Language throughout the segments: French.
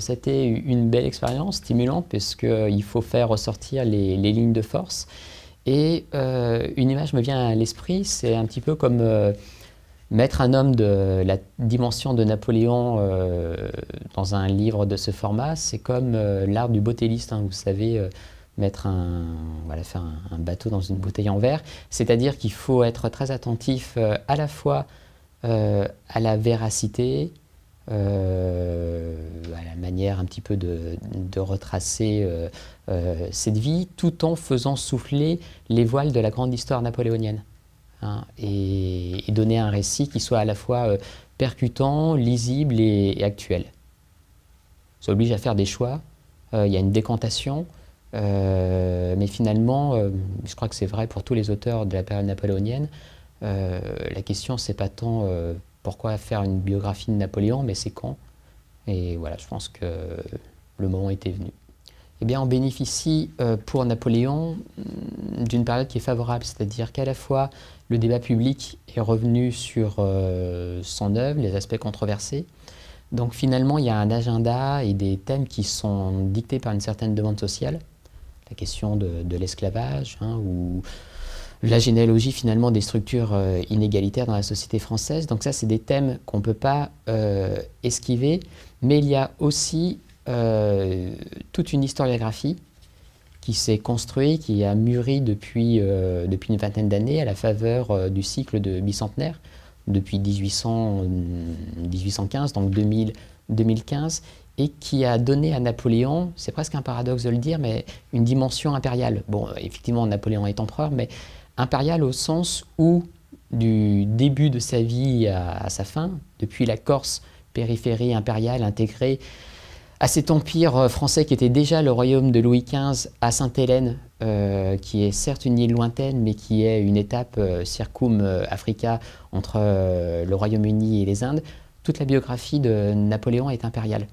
C'était une belle expérience, stimulante, puisqu'il faut faire ressortir les, lignes de force. Et une image me vient à l'esprit, c'est un petit peu comme mettre un homme de la dimension de Napoléon dans un livre de ce format, c'est comme l'art du botelliste, hein, vous savez mettre un, voilà, faire un, bateau dans une bouteille en verre. C'est-à-dire qu'il faut être très attentif euh, à la fois euh, à la véracité, euh, manière un petit peu de, retracer cette vie, tout en faisant souffler les voiles de la grande histoire napoléonienne. Hein, et, donner un récit qui soit à la fois percutant, lisible et, et, actuel. Ça oblige à faire des choix. Il y a une décantation. Euh, mais finalement, euh, je crois que c'est vrai pour tous les auteurs de la période napoléonienne, euh, la question c'est pas tant pourquoi faire une biographie de Napoléon, mais c'est quand. Et voilà, je pense que le moment était venu. Eh bien, on bénéficie pour Napoléon mm, d'une période qui est favorable, c'est-à-dire qu'à la fois le débat public est revenu sur son œuvre, les aspects controversés, donc finalement, il y a un agenda et des thèmes qui sont dictés par une certaine demande sociale. La question de, l'esclavage, hein, ou la généalogie finalement des structures euh, inégalitaires dans la société française. Donc ça, c'est des thèmes qu'on ne peut pas euh, esquiver, mais il y a aussi euh, toute une historiographie qui s'est construite, qui a mûri depuis, depuis une vingtaine d'années à la faveur du cycle de bicentenaire, depuis 1800, 1815, donc 2000, 2015, et qui a donné à Napoléon, c'est presque un paradoxe de le dire, mais une dimension impériale. Bon, effectivement, Napoléon est empereur, mais impériale au sens où, du début de sa vie à, sa fin, depuis la Corse, périphérie impériale intégrée à cet empire euh, français qui était déjà le royaume de Louis XV, à Sainte-Hélène, euh, qui est certes une île lointaine, mais qui est une étape euh, circum-africa entre le Royaume-Uni et les Indes, toute la biographie de Napoléon est impériale.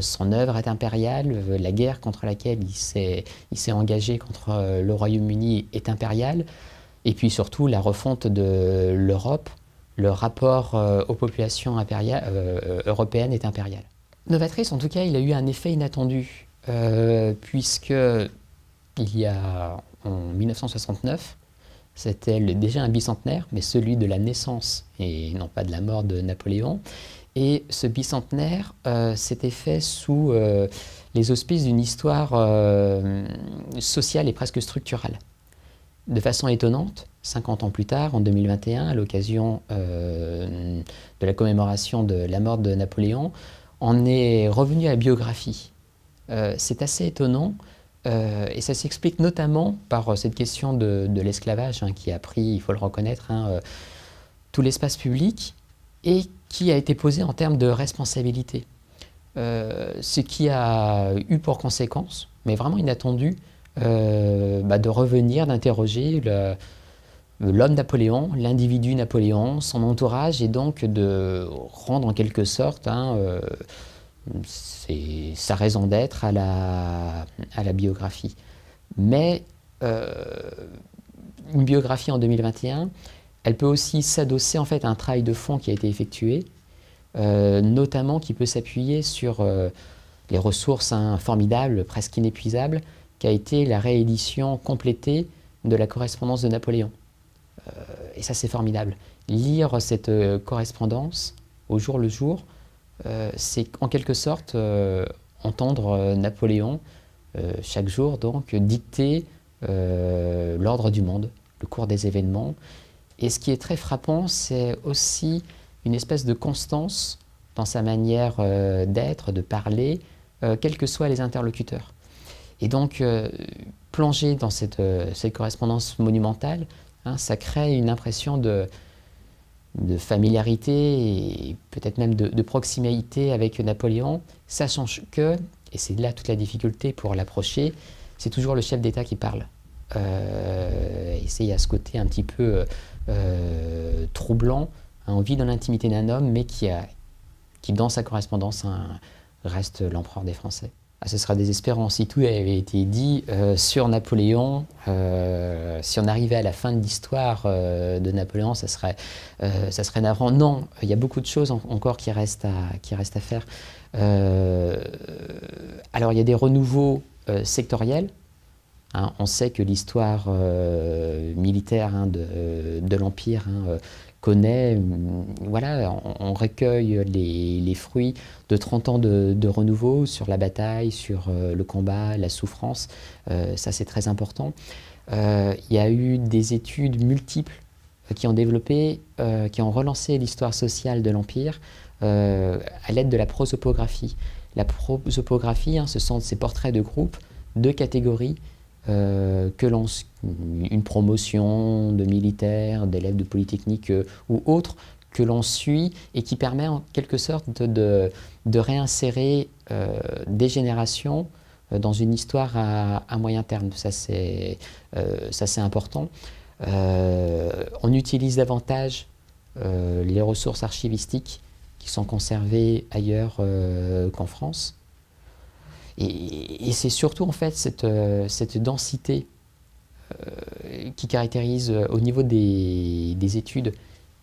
Son œuvre est impériale, la guerre contre laquelle il s'est engagé contre le Royaume-Uni est impériale, et puis surtout la refonte de l'Europe, le rapport aux populations européennes est impérial. Novatrice, en tout cas, il a eu un effet inattendu, puisque il y a en 1969, c'était déjà un bicentenaire, mais celui de la naissance et non pas de la mort de Napoléon. Et ce bicentenaire euh, s'était fait sous euh, les auspices d'une histoire euh, sociale et presque structurale. De façon étonnante, 50 ans plus tard, en 2021, à l'occasion de la commémoration de la mort de Napoléon, on est revenu à la biographie. C'est assez étonnant et ça s'explique notamment par cette question de, l'esclavage hein, qui a pris, il faut le reconnaître, hein, tout l'espace public et qui a été posé en termes de responsabilité. Euh, ce qui a eu pour conséquence, mais vraiment inattendu, euh, bah, de revenir, d'interroger l'homme Napoléon, l'individu Napoléon, son entourage, et donc de rendre en quelque sorte hein, euh, sa raison d'être à la, à la biographie. Mais une biographie en 2021, elle peut aussi s'adosser en fait à un travail de fond qui a été effectué, euh, notamment qui peut s'appuyer sur euh, les ressources hein, formidables, presque inépuisables, qui a été la réédition complétée de la correspondance de Napoléon. Euh, et ça c'est formidable. Lire cette correspondance au jour le jour, c'est en quelque sorte entendre Napoléon chaque jour donc dicter l'ordre du monde, le cours des événements, et ce qui est très frappant, c'est aussi une espèce de constance dans sa manière euh, d'être, de parler, euh, quels que soient les interlocuteurs. Et donc, euh, plonger dans cette, correspondance monumentale, hein, ça crée une impression de, familiarité et peut-être même de, proximité avec Napoléon, sachant que, et c'est là toute la difficulté pour l'approcher, c'est toujours le chef d'État qui parle. et c'est à ce côté un petit peu euh, troublant. on vit dans l'intimité d'un homme, mais qui, dans sa correspondance, reste l'empereur des Français. Ah, ce serait désespérant. Si tout avait été dit euh, sur Napoléon, euh, si on arrivait à la fin de l'histoire euh, de Napoléon, ça serait, ça serait navrant. Non, il y a beaucoup de choses encore qui restent à, faire. alors, il y a des renouveaux sectoriels. Hein. on sait que l'histoire militaire hein, de, de l'Empire hein, euh, on, recueille les, fruits de 30 ans de, renouveau sur la bataille, sur euh, le combat, la souffrance. Euh, ça, c'est très important. il y a eu des études multiples qui ont développé, qui ont relancé l'histoire sociale de l'Empire à l'aide de la prosopographie. La prosopographie, hein, ce sont ces portraits de groupe, de catégories, euh, que une promotion de militaires, d'élèves de polytechnique euh, ou autres que l'on suit et qui permet en quelque sorte de, réinsérer euh, des générations dans une histoire à, moyen terme. Ça, c'est important. on utilise davantage les ressources archivistiques qui sont conservées ailleurs qu'en France. Et, c'est surtout en fait cette, euh, cette densité euh, qui caractérise euh, au niveau des, des, études,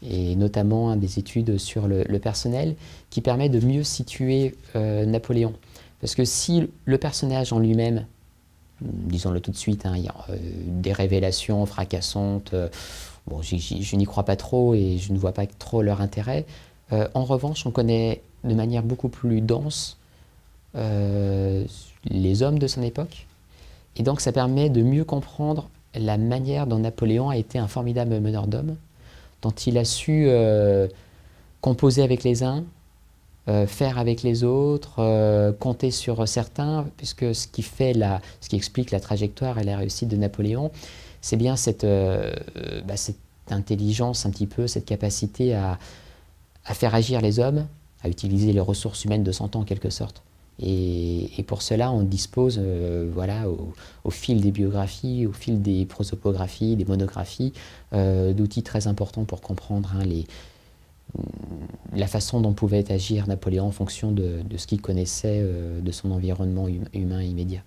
et notamment hein, des études sur le, personnel, qui permet de mieux situer Napoléon. Parce que si le personnage en lui-même, disons-le tout de suite, hein, il y a des révélations fracassantes, bon, je n'y crois pas trop et je ne vois pas trop leur intérêt. en revanche, on connaît de manière beaucoup plus dense euh, les hommes de son époque. Et donc ça permet de mieux comprendre la manière dont Napoléon a été un formidable meneur d'hommes, dont il a su euh, composer avec les uns, euh, faire avec les autres, compter sur certains, puisque ce qui, fait la, ce qui explique la trajectoire et la réussite de Napoléon, c'est bien cette, bah, cette, intelligence un petit peu, cette capacité à, à, faire agir les hommes, à utiliser les ressources humaines de son temps en quelque sorte. Et, pour cela, on dispose, euh, voilà, au, fil des biographies, au fil des prosopographies, des monographies, euh, d'outils très importants pour comprendre hein, les, la façon dont pouvait agir Napoléon en fonction de, ce qu'il connaissait euh, de son environnement hum, humain immédiat.